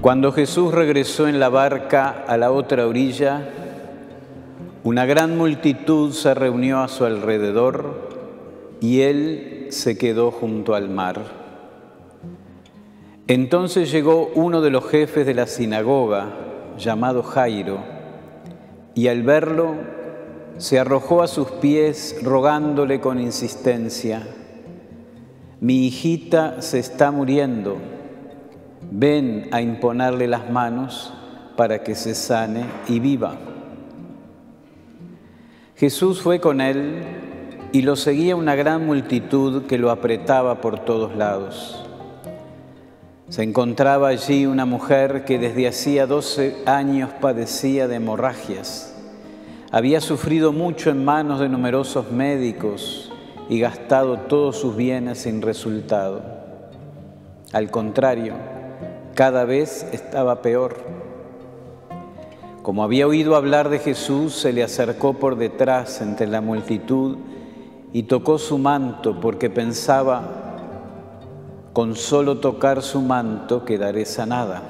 Cuando Jesús regresó en la barca a la otra orilla, una gran multitud se reunió a su alrededor y él se quedó junto al mar. Entonces llegó uno de los jefes de la sinagoga, llamado Jairo, y al verlo se arrojó a sus pies rogándole con insistencia, mi hijita se está muriendo, ven a imponerle las manos para que se sane y viva. Jesús fue con él y lo seguía una gran multitud que lo apretaba por todos lados. Se encontraba allí una mujer que desde hacía 12 años padecía de hemorragias. Había sufrido mucho en manos de numerosos médicos y gastado todos sus bienes sin resultado. Al contrario, cada vez estaba peor. Como había oído hablar de Jesús, se le acercó por detrás entre la multitud y tocó su manto porque pensaba, con solo tocar su manto quedaré sanada.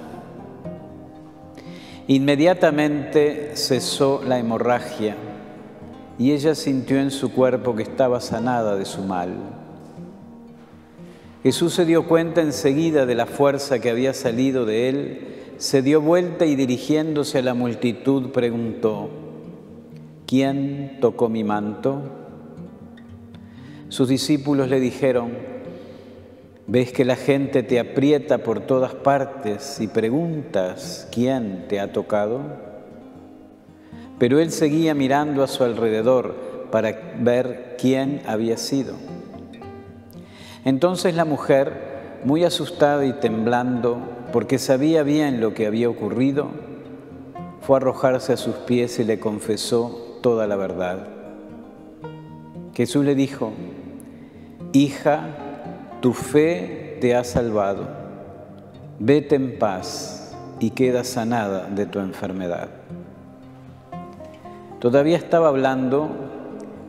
Inmediatamente cesó la hemorragia y ella sintió en su cuerpo que estaba sanada de su mal. Jesús se dio cuenta enseguida de la fuerza que había salido de él, se dio vuelta y dirigiéndose a la multitud preguntó, ¿quién tocó mi manto? Sus discípulos le dijeron, ves que la gente te aprieta por todas partes y preguntas quién te ha tocado. Pero él seguía mirando a su alrededor para ver quién había sido. Entonces la mujer, muy asustada y temblando, porque sabía bien lo que había ocurrido, fue a arrojarse a sus pies y le confesó toda la verdad. Jesús le dijo, hija, tu fe te ha salvado, vete en paz y queda sanada de tu enfermedad. Todavía estaba hablando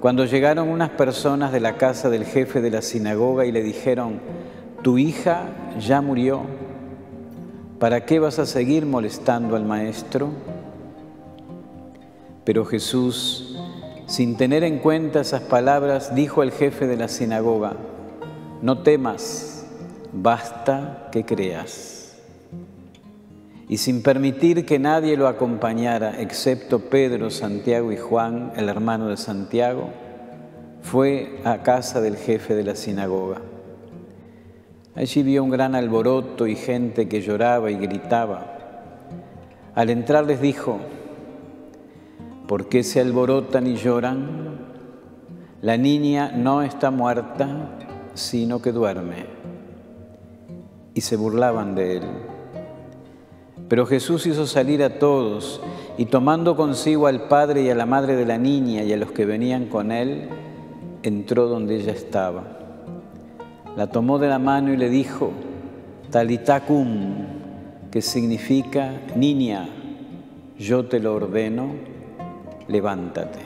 cuando llegaron unas personas de la casa del jefe de la sinagoga y le dijeron, tu hija ya murió, ¿para qué vas a seguir molestando al maestro? Pero Jesús, sin tener en cuenta esas palabras, dijo al jefe de la sinagoga, no temas, basta que creas. Y sin permitir que nadie lo acompañara, excepto Pedro, Santiago y Juan, el hermano de Santiago, fue a casa del jefe de la sinagoga. Allí vio un gran alboroto y gente que lloraba y gritaba. Al entrar les dijo, ¿por qué se alborotan y lloran? La niña no está muerta, sino que duerme. Y se burlaban de él. Pero Jesús hizo salir a todos y tomando consigo al padre y a la madre de la niña y a los que venían con él, entró donde ella estaba. La tomó de la mano y le dijo, Talitacum, que significa, niña, yo te lo ordeno, levántate.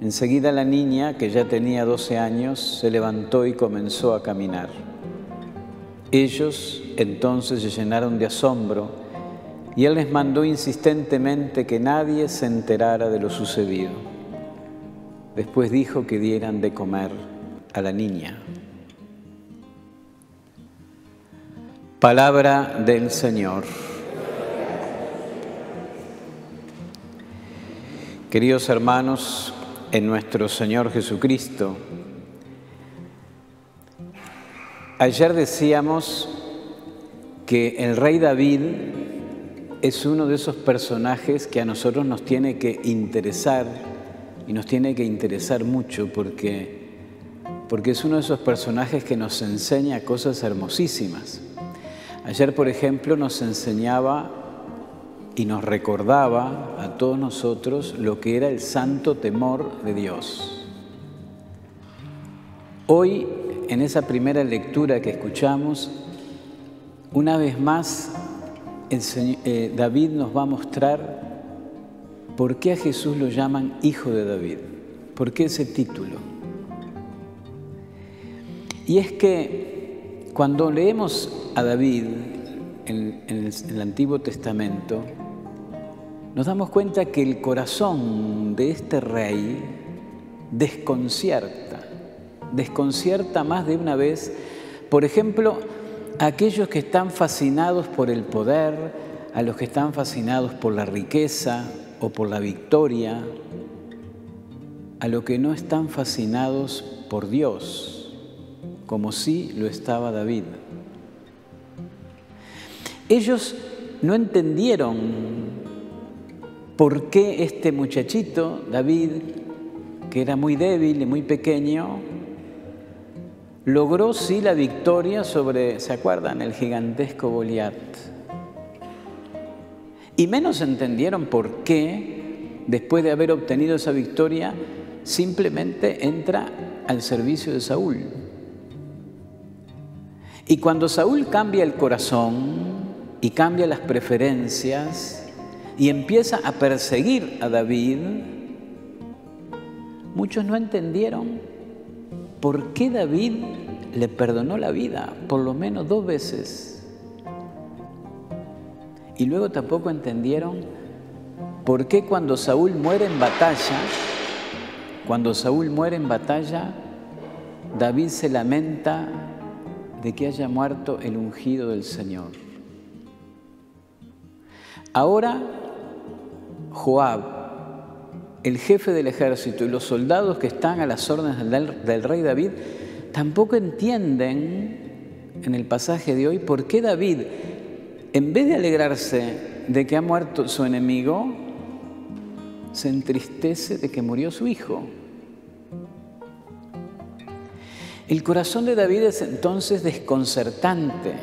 Enseguida la niña, que ya tenía 12 años, se levantó y comenzó a caminar. Ellos entonces se llenaron de asombro y él les mandó insistentemente que nadie se enterara de lo sucedido. Después dijo que dieran de comer a la niña. Palabra del Señor. Queridos hermanos, en nuestro Señor Jesucristo, ayer decíamos que el rey David es uno de esos personajes que a nosotros nos tiene que interesar y nos tiene que interesar mucho porque, porque es uno de esos personajes que nos enseña cosas hermosísimas. Ayer, por ejemplo, nos enseñaba y nos recordaba a todos nosotros lo que era el santo temor de Dios. Hoy, en esa primera lectura que escuchamos, una vez más eh, David nos va a mostrar por qué a Jesús lo llaman Hijo de David, por qué ese título. Y es que cuando leemos a David, en, el Antiguo Testamento, nos damos cuenta que el corazón de este rey desconcierta, desconcierta más de una vez, por ejemplo, a aquellos que están fascinados por el poder, a los que están fascinados por la riqueza o por la victoria, a los que no están fascinados por Dios, como sí lo estaba David. Ellos no entendieron por qué este muchachito, David, que era muy débil y muy pequeño, logró sí la victoria sobre, ¿se acuerdan?, el gigantesco Goliat. Y menos entendieron por qué, después de haber obtenido esa victoria, simplemente entra al servicio de Saúl. Y cuando Saúl cambia el corazón y cambia las preferencias y empieza a perseguir a David, muchos no entendieron por qué David le perdonó la vida por lo menos dos veces. Y luego tampoco entendieron por qué cuando Saúl muere en batalla, cuando Saúl muere en batalla, David se lamenta de que haya muerto el ungido del Señor. Ahora Joab, el jefe del ejército y los soldados que están a las órdenes del, rey David, tampoco entienden en el pasaje de hoy por qué David, en vez de alegrarse de que ha muerto su enemigo, se entristece de que murió su hijo. El corazón de David es entonces desconcertante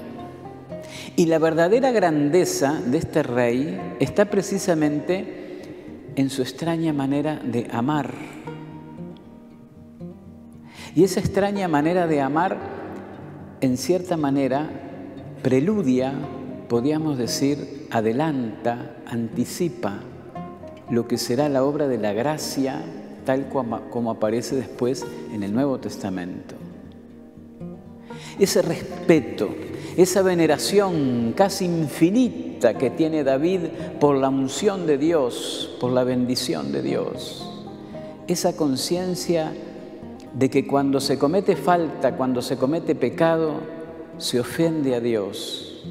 y la verdadera grandeza de este rey está precisamente en su extraña manera de amar. Y esa extraña manera de amar, en cierta manera, preludia, podríamos decir, adelanta, anticipa lo que será la obra de la gracia tal como, aparece después en el Nuevo Testamento. Ese respeto esa veneración casi infinita que tiene David por la unción de Dios, por la bendición de Dios, esa conciencia de que cuando se comete falta, cuando se comete pecado, se ofende a Dios,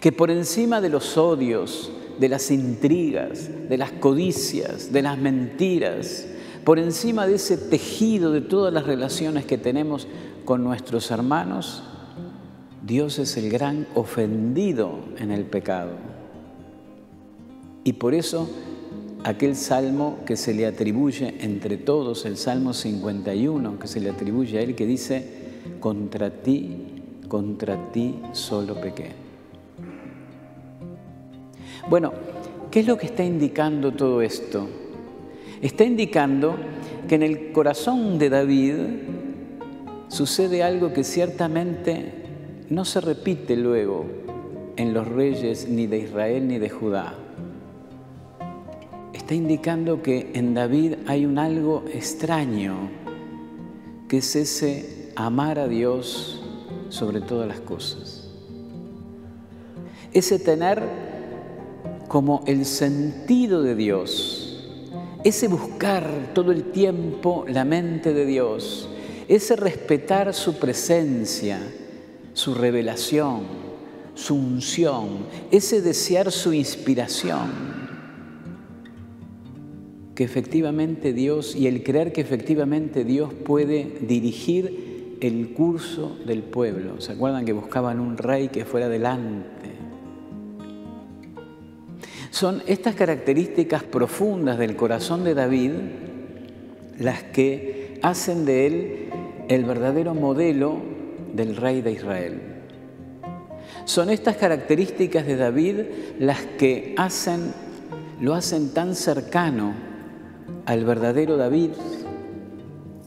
que por encima de los odios, de las intrigas, de las codicias, de las mentiras, por encima de ese tejido de todas las relaciones que tenemos con nuestros hermanos, Dios es el gran ofendido en el pecado. Y por eso aquel salmo que se le atribuye entre todos, el Salmo 51, que se le atribuye a él, que dice, contra ti, contra ti solo pequé. Bueno, ¿qué es lo que está indicando todo esto? Está indicando que en el corazón de David sucede algo que ciertamente no se repite luego en los reyes ni de Israel ni de Judá. Está indicando que en David hay un algo extraño, que es ese amar a Dios sobre todas las cosas. Ese tener como el sentido de Dios, ese buscar todo el tiempo la mente de Dios, ese respetar su presencia, su revelación, su unción, ese desear su inspiración. Que efectivamente Dios y el creer que efectivamente Dios puede dirigir el curso del pueblo. ¿Se acuerdan que buscaban un rey que fuera delante? Son estas características profundas del corazón de David las que hacen de él el verdadero modelo del rey de Israel. Son estas características de David las que hacen, lo hacen tan cercano al verdadero David,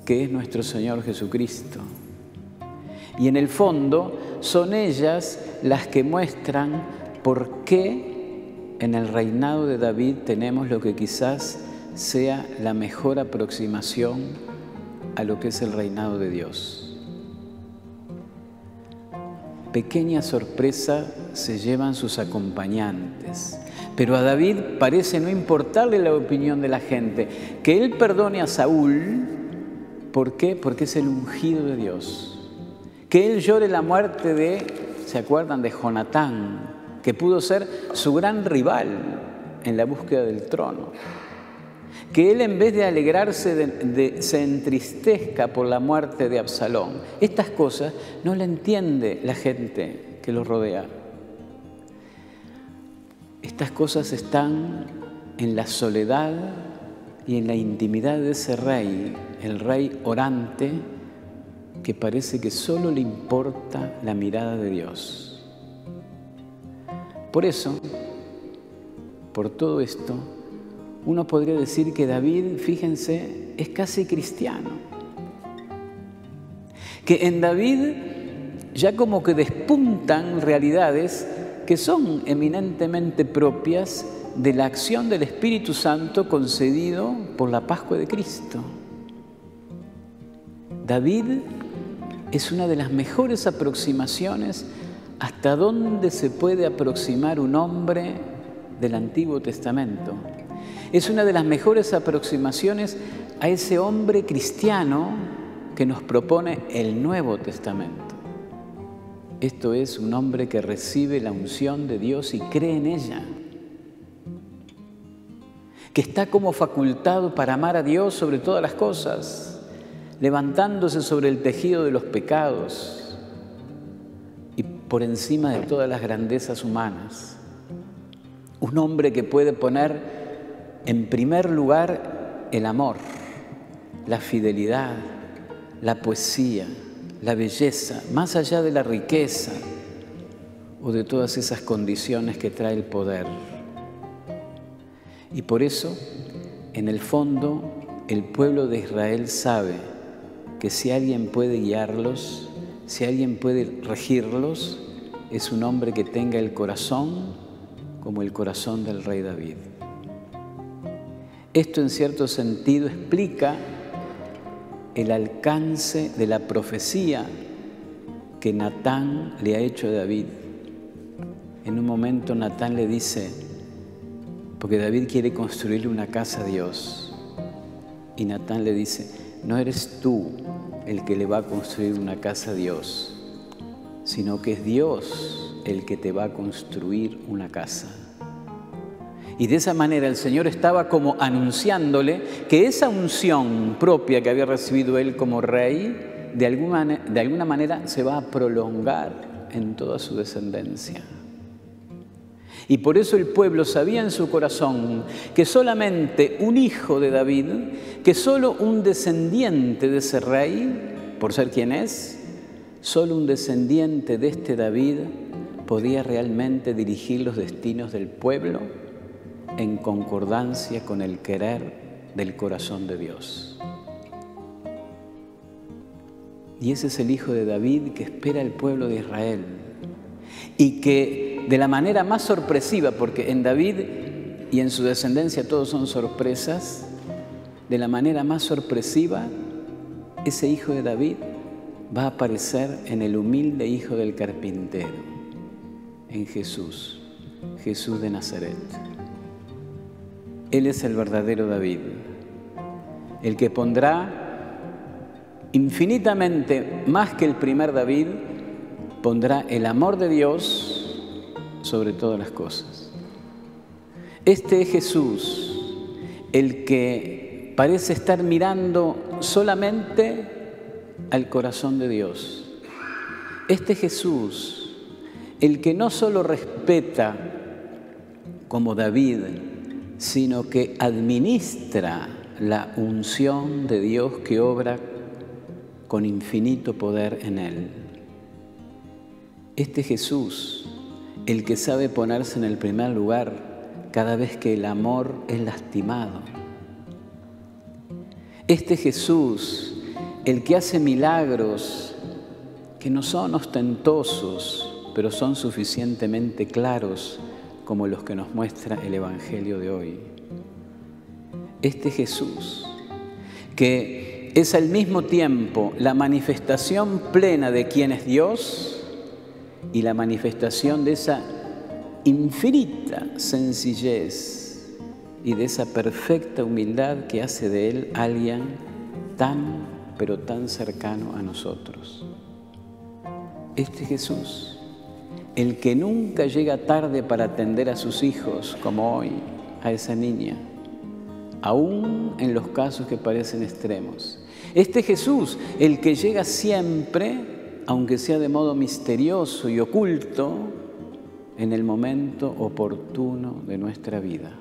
que es nuestro Señor Jesucristo. Y en el fondo son ellas las que muestran por qué en el reinado de David tenemos lo que quizás sea la mejor aproximación a lo que es el reinado de Dios. Pequeña sorpresa se llevan sus acompañantes. Pero a David parece no importarle la opinión de la gente. Que él perdone a Saúl, ¿por qué? Porque es el ungido de Dios. Que él llore la muerte de, ¿se acuerdan? De Jonatán, que pudo ser su gran rival en la búsqueda del trono. Que él en vez de alegrarse se entristezca por la muerte de Absalón. Estas cosas no le entiende la gente que lo rodea. Estas cosas están en la soledad y en la intimidad de ese rey, el rey orante, que parece que solo le importa la mirada de Dios. Por eso, por todo esto, uno podría decir que David, fíjense, es casi cristiano. Que en David ya como que despuntan realidades que son eminentemente propias de la acción del Espíritu Santo concedido por la Pascua de Cristo. David es una de las mejores aproximaciones hasta dónde se puede aproximar un hombre del Antiguo Testamento. Es una de las mejores aproximaciones a ese hombre cristiano que nos propone el Nuevo Testamento. Esto es un hombre que recibe la unción de Dios y cree en ella. Que está como facultado para amar a Dios sobre todas las cosas, levantándose sobre el tejido de los pecados y por encima de todas las grandezas humanas. Un hombre que puede poner en primer lugar el amor, la fidelidad, la poesía, la belleza, más allá de la riqueza o de todas esas condiciones que trae el poder. Y por eso, en el fondo, el pueblo de Israel sabe que si alguien puede guiarlos, si alguien puede regirlos, es un hombre que tenga el corazón como el corazón del rey David. Esto en cierto sentido explica el alcance de la profecía que Natán le ha hecho a David. En un momento Natán le dice, porque David quiere construirle una casa a Dios, y Natán le dice, no eres tú el que le va a construir una casa a Dios, sino que es Dios el que te va a construir una casa. Y de esa manera el Señor estaba como anunciándole que esa unción propia que había recibido él como rey, de alguna, de alguna manera se va a prolongar en toda su descendencia. Y por eso el pueblo sabía en su corazón que solamente un hijo de David, que solo un descendiente de ese rey, por ser quien es, solo un descendiente de este David podía realmente dirigir los destinos del pueblo en concordancia con el querer del corazón de Dios. Y ese es el hijo de David que espera el pueblo de Israel y que de la manera más sorpresiva, porque en David y en su descendencia todos son sorpresas, de la manera más sorpresiva, ese hijo de David va a aparecer en el humilde hijo del carpintero, en Jesús, Jesús de Nazaret. Él es el verdadero David, el que pondrá infinitamente más que el primer David, pondrá el amor de Dios sobre todas las cosas. Este es Jesús, el que parece estar mirando solamente al corazón de Dios. Este Jesús, el que no solo respeta como David, sino que administra la unción de Dios que obra con infinito poder en él. Este Jesús, el que sabe ponerse en el primer lugar cada vez que el amor es lastimado. Este Jesús, el que hace milagros que no son ostentosos, pero son suficientemente claros como los que nos muestra el Evangelio de hoy. Este Jesús, que es al mismo tiempo la manifestación plena de quién es Dios y la manifestación de esa infinita sencillez y de esa perfecta humildad que hace de Él alguien tan, pero tan cercano a nosotros. Este Jesús, el que nunca llega tarde para atender a sus hijos, como hoy, a esa niña, aún en los casos que parecen extremos. Este Jesús, el que llega siempre, aunque sea de modo misterioso y oculto, en el momento oportuno de nuestra vida.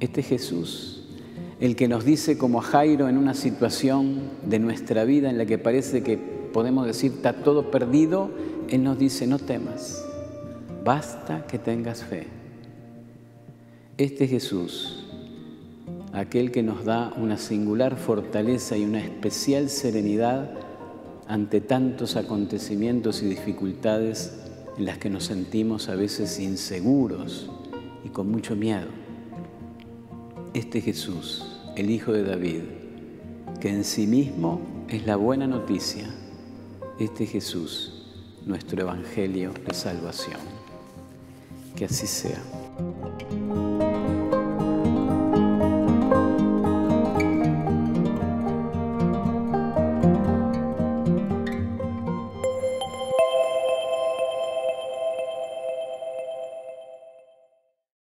Este Jesús, el que nos dice como a Jairo en una situación de nuestra vida en la que parece que podemos decir está todo perdido, Él nos dice no temas, basta que tengas fe. Este Jesús, aquel que nos da una singular fortaleza y una especial serenidad ante tantos acontecimientos y dificultades en las que nos sentimos a veces inseguros y con mucho miedo. Este Jesús, el Hijo de David, que en sí mismo es la buena noticia, este Jesús, nuestro Evangelio de salvación. Que así sea.